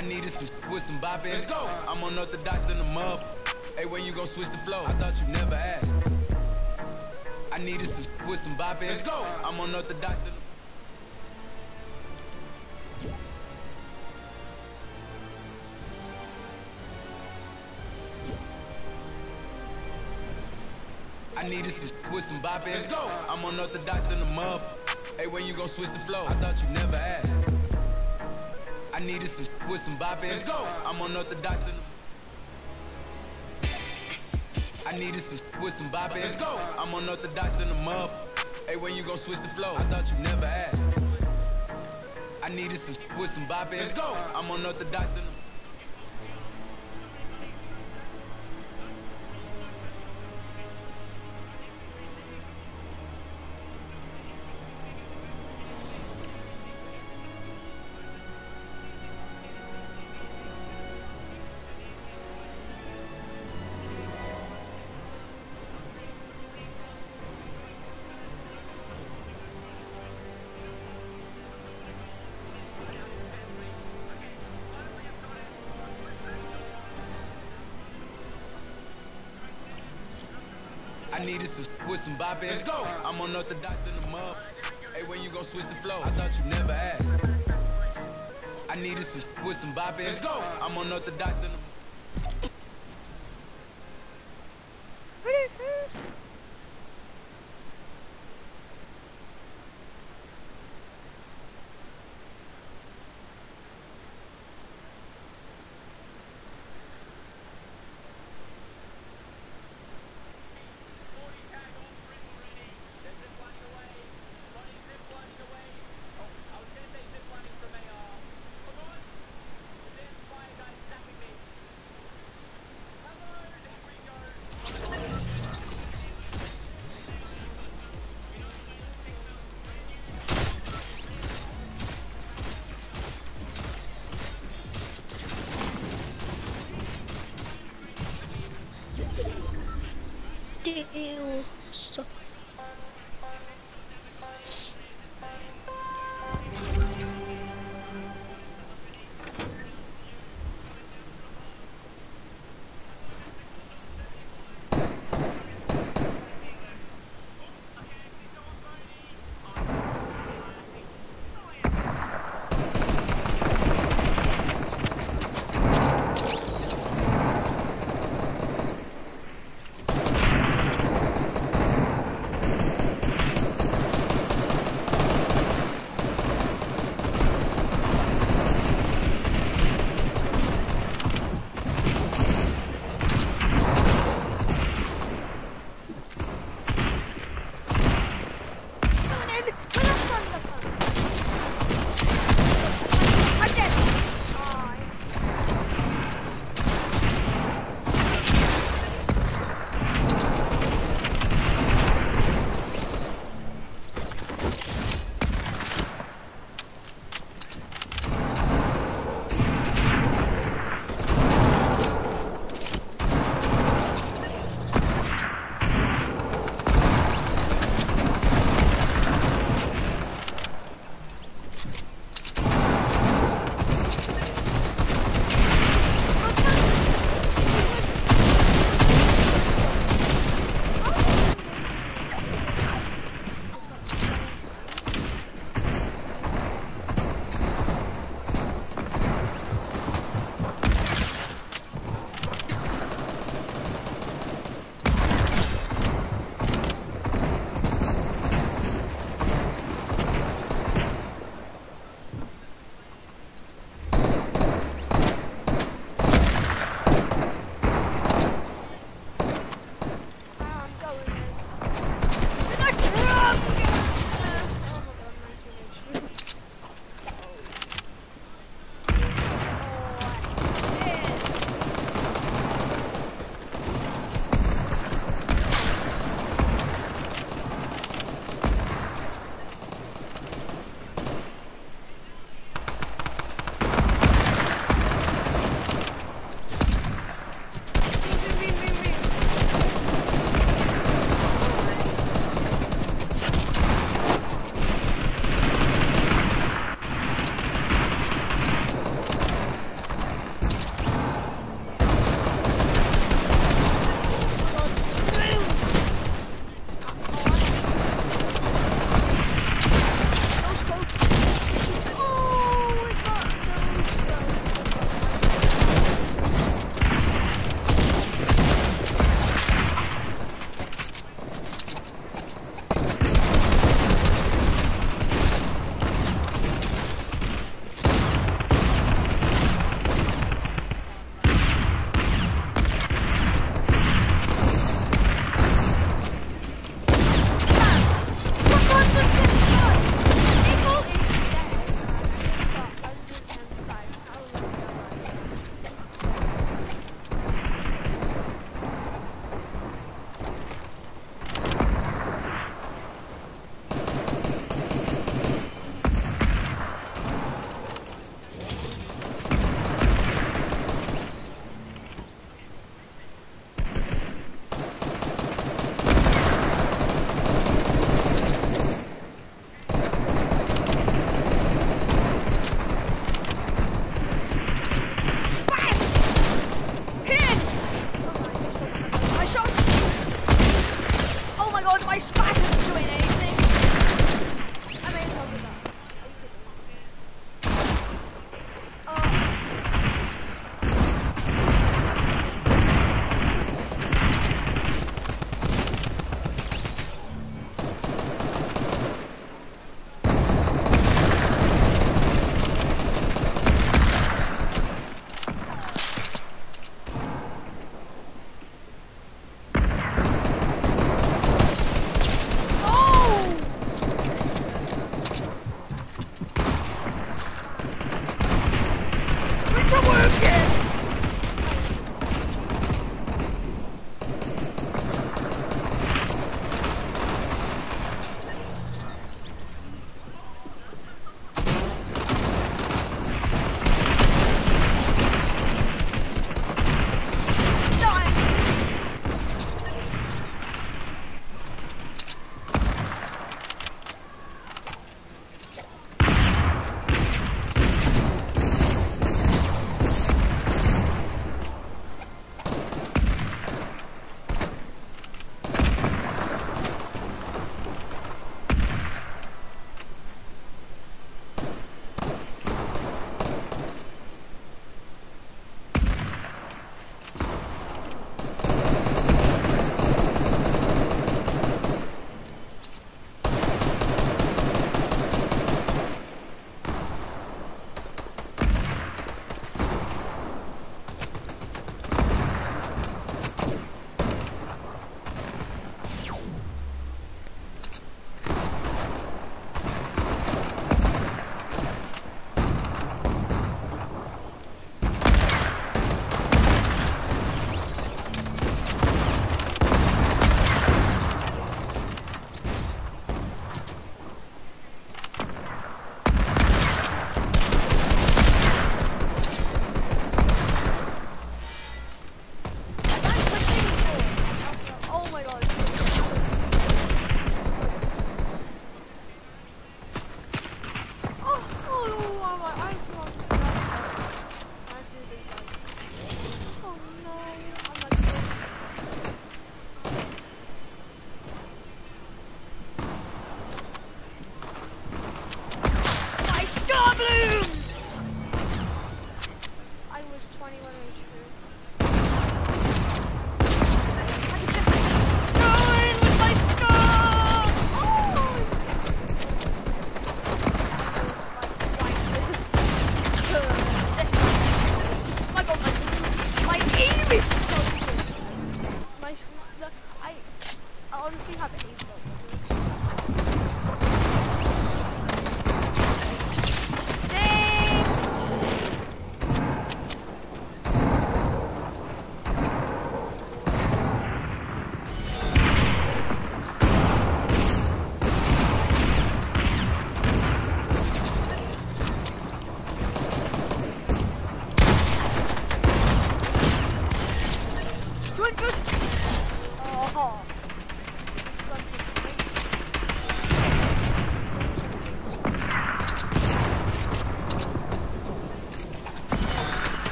I needed some with some bop in. Let's go. I'm unorthodox than a muff. Hey, when you gon' switch the flow? I thought you never asked. I needed some with some bop in. Let's go. I'm unorthodox than a I needed some with some bop in. Let's go. I'm unorthodox than a muff. Hey, when you gon' switch the flow? I thought you never asked. I needed some with some bop. Let's go. I'm unorthodox I needed some with some bop. Let's go. I'm unorthodox than a muff. Hey, when you gon' switch the flow? I thought you never asked. I needed some with some bop. Let's go. I'm unorthodox than a some with some bop. Let's go. I'm unorthodox than a muff. Hey, when you gon' switch the flow? I thought you never asked. I needed some with some boppin'. Let's go. I'm unorthodox than a 我手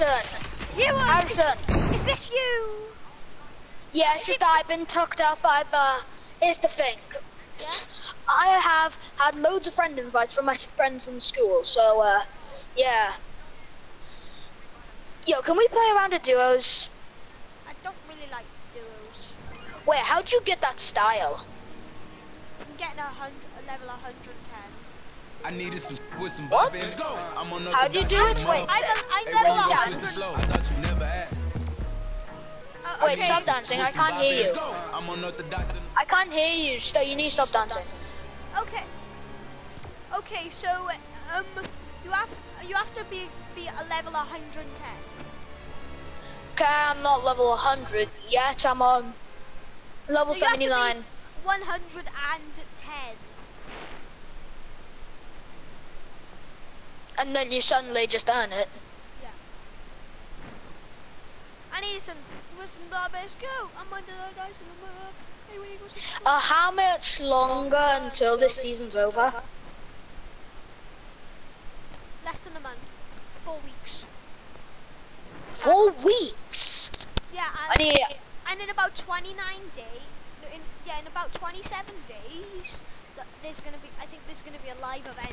Harrison! You are. Harrison! Is this you? Yeah, it's just that I've been tucked up. I've, uh, here's the thing. Yeah. I have had loads of friend invites from my friends in school, so, uh, yeah. Yo, can we play around of duos? I don't really like duos. Wait, how'd you get that style? I'm getting a hundred, a level 110. I needed some with some What? bop in. Go. I'm on How'd you do it? Wait, I'm, a, I'm Hey, level you go 100. switch the flow, I thought you never asked. Uh, Wait, okay. stop dancing. I can't hear you. I'm unorthodox. than- I can't hear you. Stop. You need to stop dancing. Okay. Okay, so um, you have you have to be be a level 110. Okay, I'm not level 100 yet. I'm on level So you have to be 79. 110. And then you suddenly just earn it. Yeah. I need some with some barbers. Go. I'm under the dice in the mud. Hey, when you go Uh, how much longer until this season's over? less than a month, four weeks. Four weeks. Yeah, I and, need. and in about 29 days, in, yeah, in about 27 days, th- there's gonna be. I think there's gonna be a live event.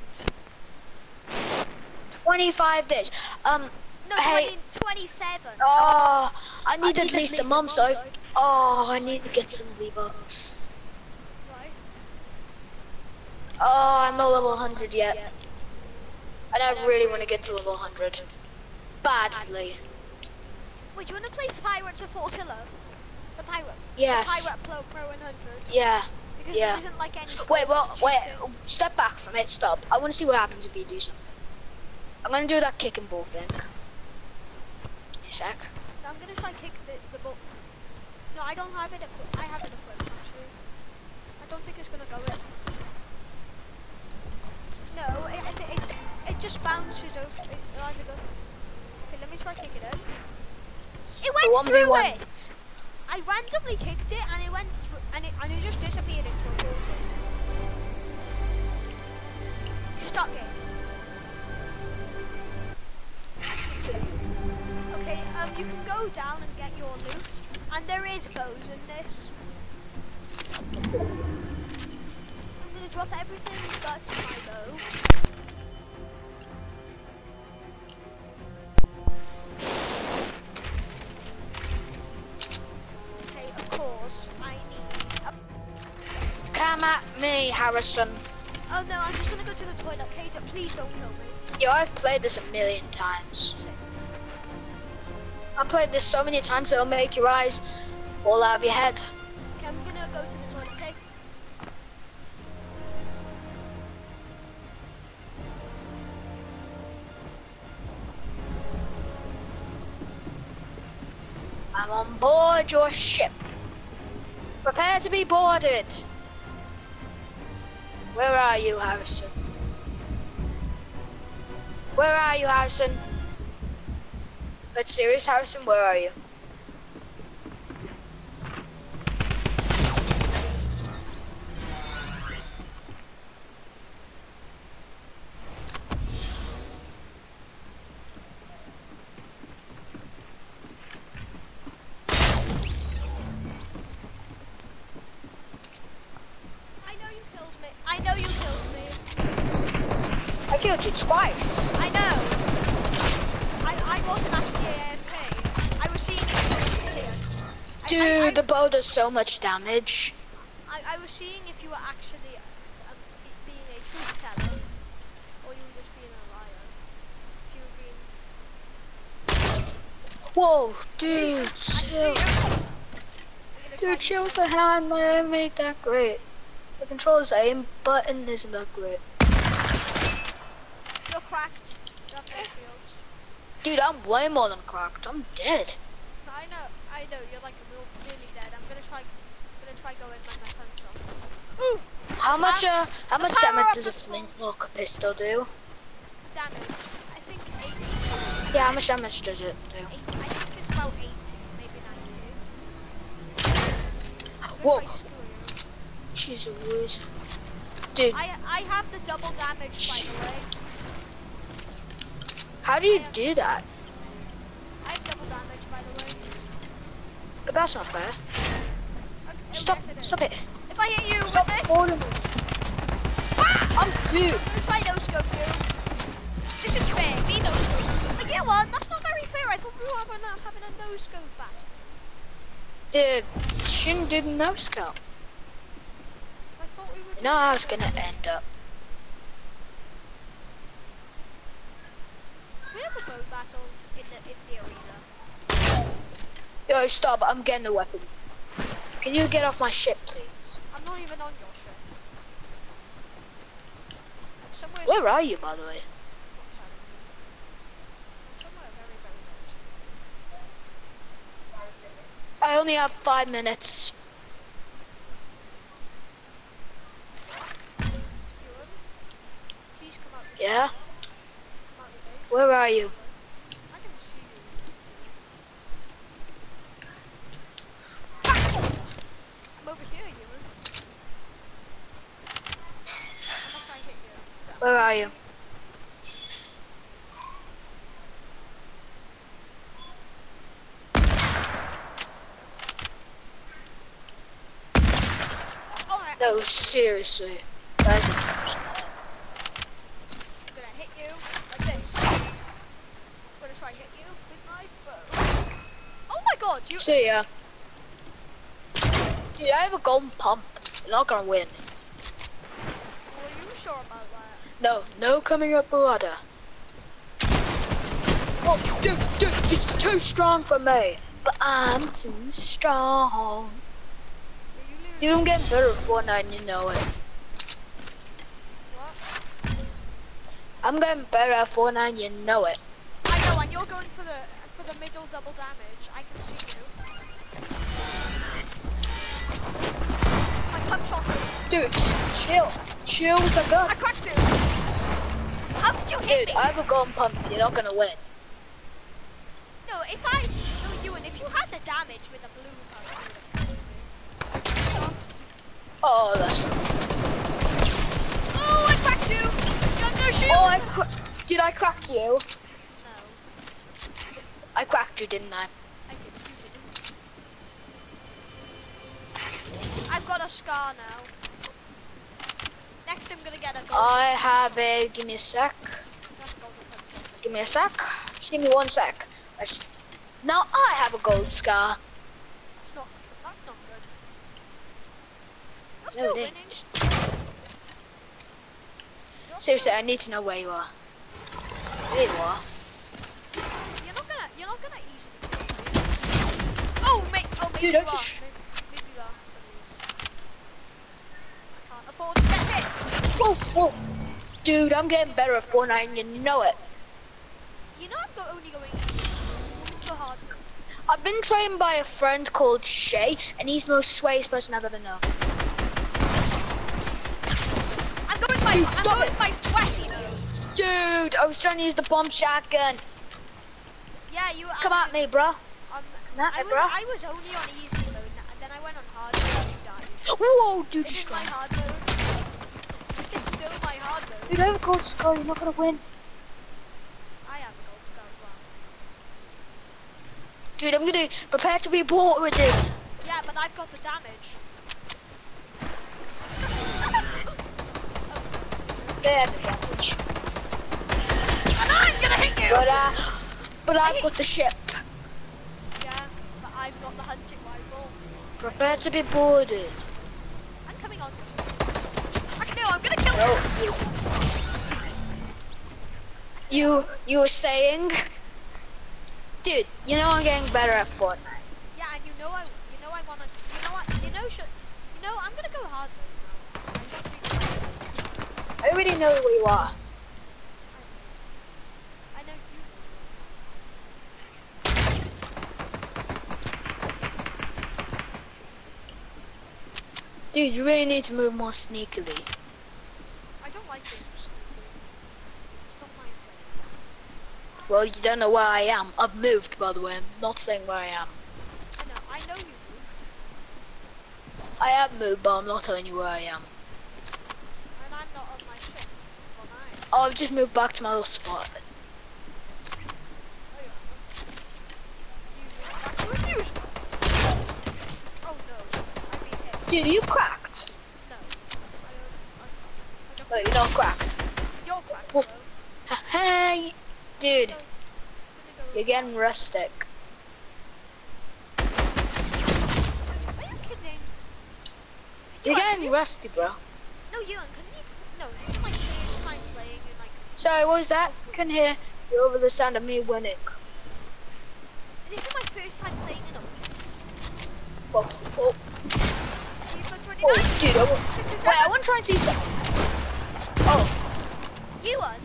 25 days. Um, No, Hey. 20, 27. oh, I need at least a month, so. I, oh, I need to get some V-Bucks. Right. Oh, I'm not level 100 yet. And I really want to get to level 100. Badly. Wait, do you wanna play Pirates of Portillo? The pirate. Yes. The pirate Pro Pro 100. Yeah. Because Yeah. like any. Wait, well, wait. Step back from it. Stop. I want to see what happens if you do something. I'm gonna do that kick and ball thing. A sec. I'm gonna try kick the, the ball. No, I don't have it equipped. I have it equipped actually. I don't think it's gonna go in. No, it, it, it, it just bounces over. It, either go. Okay, let me try kick it in. It So went through 1v1. it! I randomly kicked it and it went through, and it, and it just disappeared into a wall. Stop game. Um, you can go down and get your loot, and there is bows in this. I'm gonna drop everything but my bow. Okay, of course, I need. a- Come at me, Harrison. Oh no, I'm just gonna go to the toilet. Kate, please don't kill me. Yo, I've played this a million times. I played this so many times it'll make your eyes fall out of your head. Okay, I'm gonna go to the toilet. Okay. I'm on board your ship. Prepare to be boarded. Where are you, Harrison? Where are you, Harrison? But serious, Harrison, where are you? Does so much damage. I, I was seeing if you were actually be- being a truth teller, or you were just being a liar. If you were being. Whoa, dude, chill. you. I'm gonna Dude, try- chill with the hand, my aim ain't that great. The controller's aim button isn't that great. You're cracked. Dude, I'm way more than cracked. I'm dead. I know. I know. You're like real, really dead. I'm gonna try. Gonna try going my pencil. Ooh, How much, uh, how much damage does a flintlock pistol do? damage. I think eight. Yeah, how much damage does it do? I think it's about eighty, maybe ninety. I'm Whoa. She's a Louise. Dude, I I have the double damage by the way. how do you do that? I have double damage, by the way. But that's not fair. Stop, it is. stop it. If I hit you with Stop this, falling me. ah! I'm dude. I no scope you, this is fair. Me no scope. Like, you know what? That's not very fair. I thought we were having a, having a no scope battle. Dude, shouldn't do the no scope. I thought we would. You know how it's gonna end up. We have a bow battle in the in the arena. Yo, stop. I'm getting the weapon. Can you get off my ship, please? I'm not even on your ship. I'm somewhere. Where are you, by the way? not telling you. I'm somewhere very very remote. I only have five minutes. Ewan, please come out. The, Yeah? Come out the base. Where are you? I can see you. I'm over here, Ewan. I'm not trying to hit you. Where are you? Oh, I, No, seriously. Where's it? I'm gonna hit you like this. I'm gonna try and Oh, hit you like this. Gonna try and hit you with my bow. Oh my god, you. See ya. Dude, I have a golden pump. You're not gonna win. Are you sure about that? No, no coming up the ladder. Oh, dude, dude, it's too strong for me. But I'm too strong. Will you lose? Dude, I'm getting better at Fortnite you know it. What? I'm getting better at Fortnite and you know it. I know, and you're going for the for the middle double damage. I can see you. I punch off. Dude, chill. Chill with the I cracked you. How did you hit Dude, me? I have a golden pump. You're not gonna win. No, if I no you and if you had the damage with a blue card, you would have killed me. Oh, that's. Oh, I cracked you. You have no shield. Oh, I cra- did I crack you? No, I cracked you, didn't I? I didn't. You didn't. I've got a scar now. Next, I'm gonna get a gold. I have a. Give me a sec. That's golden punch. Give me a sec. Just give me one sec. Now I have a gold scar. It's not. That's not good. You're No, still it winning. You're Seriously, I need to know where you are. There you are. You're not gonna. You're not gonna easily. kill me. Oh, mate. Oh, maybe Dude, you are. just- Maybe, maybe you are. I can't afford to get hit. Whoa, whoa. Dude, I'm getting better at Fortnite and you know it. You know I'm go only going go hard. I've been trained by a friend called Shay, and he's the most swayest person I've ever known. I'm going by. Dude, I'm going it. by sweaty though. Dude, I was trying to use the bomb shotgun. Yeah, you. Come I'm at me, bruh. Um, Come at I me, was, bruh. I was only on easy mode, and then I went on hard mode and died. Whoa, dude, you're This strong. hard mode. This is still my Dude, I have a gold scar. You're not gonna win. I have a gold as well. Dude, I'm gonna prepare to be bought with it. Yeah, but I've got the damage. There, the damage. and I'm gonna hit you! But uh, but I've got the ship. Yeah, but I've got the hunting rifle. Prepare to be boarded. I'm coming on. Actually, no, I'm gonna kill No, you! you, were saying, dude, you know I'm getting better at Fortnite. Yeah, and you know I, you know I wanna, you know what, you know, should, you know, I'm gonna go hard mode now. I I already know where you are. I know you. Dude, you really need to move more sneakily. I don't like being sneaky. It's not my thing. Well, you don't know where I am. I've moved, by the way. I'm not saying where I am. I know, I know you moved. I have moved, but I'm not telling you where I am. And I'm not on my ship. Well, I am. Oh, I've just moved back to my little spot. Oh, you are. You back to a new spot. Oh, Dude, you cracked. No. I don't. I, I don't No, you're not cracked. You're cracked. Hey, dude, you're getting rustic. Are you kidding? You're getting you- rusty, bro. No, Ewan, can you? No, this is my first time playing in like. Sorry, what was that? Couldn't hear you over the sound of me winning. This is my first time playing in a week. Oh, oh, FIFA 29. oh, dude, I will, 67. wait, I want to try and see something. Oh, Ewan,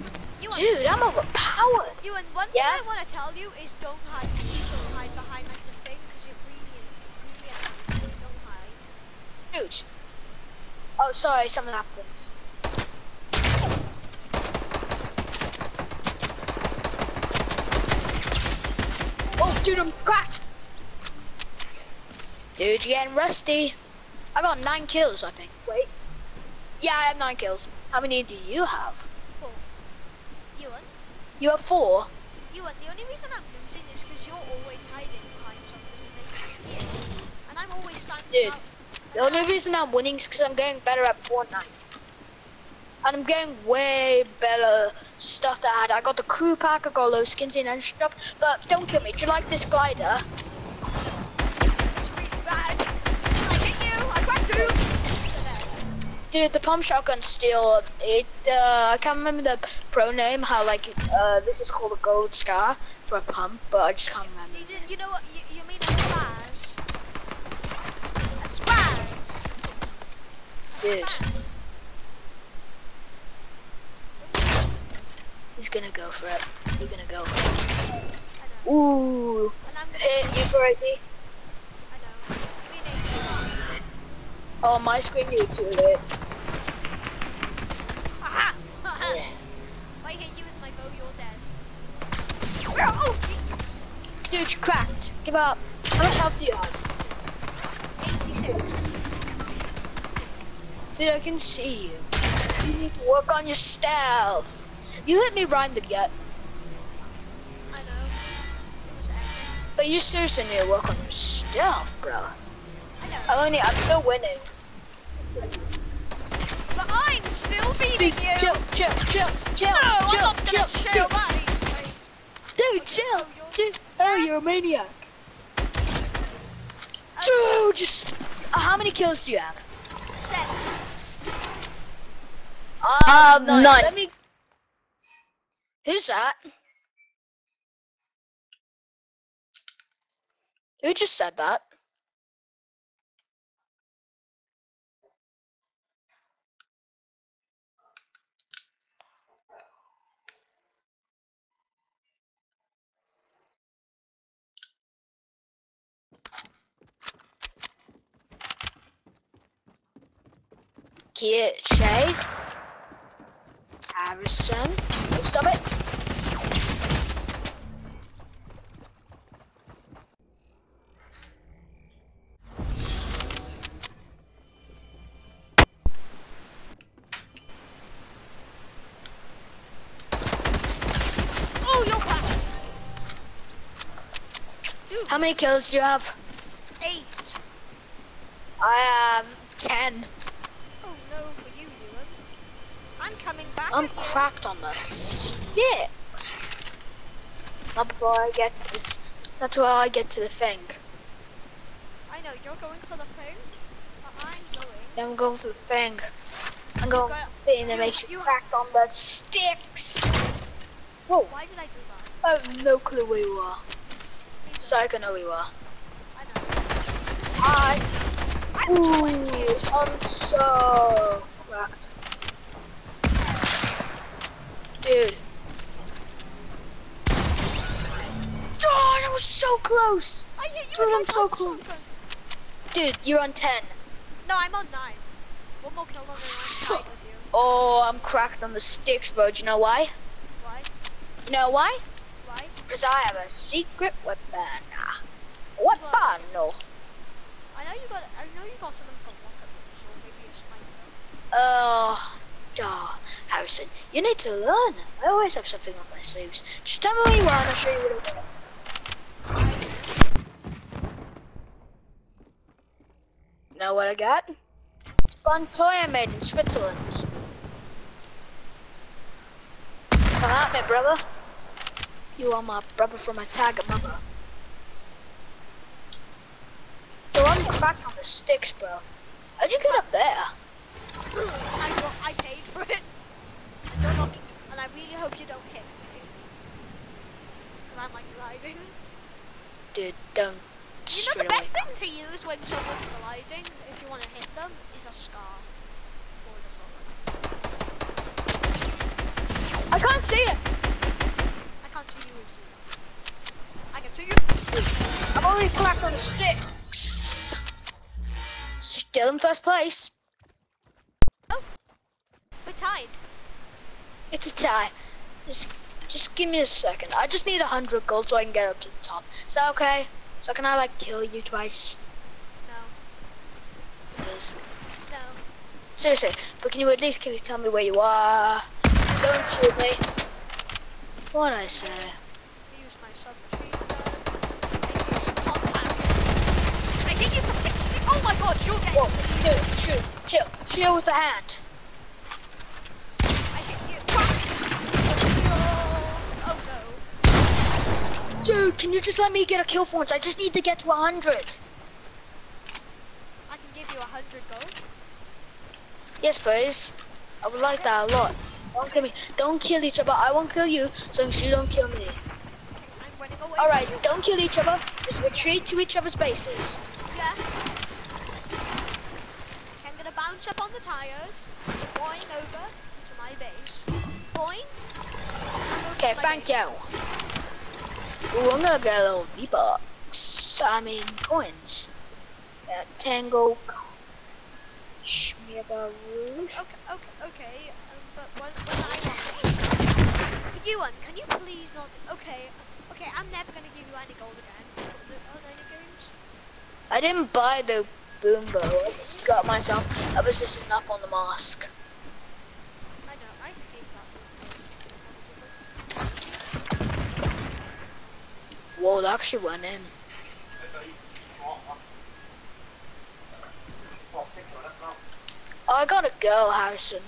dude, I'm overpowered. Ewan, one Yeah? thing I want to tell you is don't hide. Please don't hide behind like the thing because you're really, really annoying. Don't hide. Dude. Oh, sorry, something happened. Oh, dude, I'm cracked. Dude, you're getting rusty. I got nine kills, I think. Wait. Yeah, I have nine kills. How many do you have? Ewan, You have four. Ewan, the only reason I'm losing is because you're always hiding behind something and then. And I'm always standing Dude. out. The only reason I'm winning is because I'm getting better at Fortnite. And I'm getting way better stuff that I. I got the crew pack, I got low skins in and stuff. But don't kill me. Do you like this glider? It's really bad. Dude, the pump shotgun still, it, uh, I can't remember the pro name, how like, uh, this is called a gold scar for a pump, but I just can't remember. You, you know what? You, you mean a spaz? A spaz. Dude, Spaz. he's gonna go for it. He's gonna go for it. Ooh, hit you for 80. I know. Me and Ace. Oh, my screen, you too late. Aha! Aha! Yeah. If I hit you with my bow, you're dead. Where? Oh, Dude, you cracked. Give up. How much health do you have? 86. Dude, I can see you. You need to work on your stealth. You hit me right in the gut. I know. It was epic. but you seriously need to work on your stealth, bro. I know. I only, I'm still winning. But I'm still beating Dude, you. chill, chill, chill, chill, no, I'm chill, not chill, chill, chill. That ain't right. Dude, chill, dude. Oh, you're a maniac. Dude, just. Uh, how many kills do you have? Seven. Um, none. Let me. Who's that? Who just said that? Kiet Shay. Harrison. Stop it. Oh, you're back. Dude, How many kills do you have? eight. I have ten. Oh no, for you, Ewan. I'm coming back. I'm cracked on the stick. Not before I get to this. Not till I get to the thing. I know you're going for the thing, but I'm going. Then I'm going for the thing. I'm going for the thing that makes you cracked on the sticks. Whoa! Why did I do that? I have no clue where you are. Neither. Psycho know where you are. I know. I. Ooh. I'm so close. I hit you Dude, with I'm so close. shotgun. Dude, you're on 10. No, I'm on nine. One more kill on the right side of you. Oh, I'm cracked on the sticks, bro. Do you know why? Why? You know why? Why? Because I have a secret weapon. Weapon, no. I know you got. I know you got something from rocket so maybe a sniper. Oh, duh. Harrison, you need to learn. I always have something on my sleeves. Just tell me where you are and I'll show you what I got. Know what I got? It's a fun toy I made in Switzerland. Come at me, brother. You are my brother from a tiger mother. Yo, I'm cracked on the sticks, bro. How'd you get up there? I, got, I paid for it. You're and I really hope you don't hit me. Cause I'm like gliding. Dude, don't. You know the best thing to use when someone's gliding, if you want to hit them, is a scar. Or the sword. I can't see it. I can't see you. I can see you. I'm already cracked on sticks. Still in first place. Oh, we're tied. It's a tie. Just, just give me a second. I just need a hundred gold so I can get up to the top. Is that okay? So can I like kill you twice? No. Please. No. Seriously, but can you at least can you tell me where you are? Don't shoot me. What I say? Use my submachine gun. I think you can fix it. Oh my god, shoot it. Whoa, dude, shoot, chill, chill with the hand. Dude, can you just let me get a kill for once? I just need to get to a hundred. I can give you a hundred gold. Yes, please. I would like that a lot. Don't kill me. Don't kill each other. I won't kill you, so you don't kill me. I'm running away. All right, don't kill each other. Just retreat to each other's bases. Yeah. Okay, I'm gonna bounce up on the tires, flying over to my base. Boing. Okay, thank you. Ooh, I'm gonna get a little V-Bucks. I mean, coins. Uh, Tango. Schmearbaroo. Okay, okay, okay. Um, but when, when I want you one, can you please not? Okay, okay. I'm never gonna give you any gold again. Any games? I didn't buy the boom bow. I just got myself. I was listening up on the mask. I know. I hate that. Whoa, that actually went in. I gotta go, Harrison.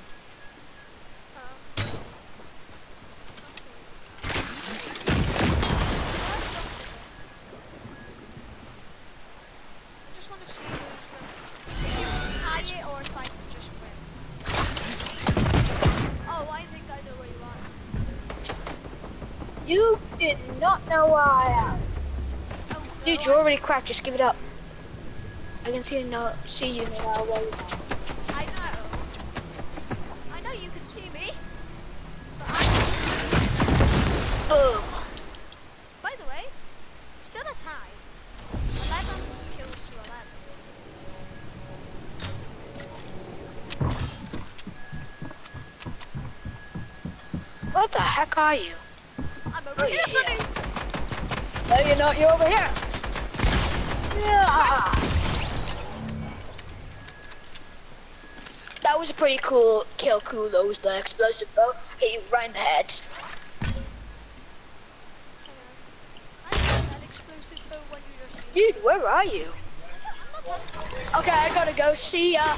You did not know where I am. Dude, you're already cracked. Just give it up. I can see you now. See you now. Where you are. I know. I know you can see me. I, Boom. by the way, still a tie. 11 kills to 11. What the heck are you? Over here. Sonny. No, you're not. You're over here. Yeah. That was a pretty cool kill. Cool. Those the explosive bow hit you right in the head. I know that explosive bow when you just use Dude, where are you? I'm not talking. Okay, I gotta go. See ya.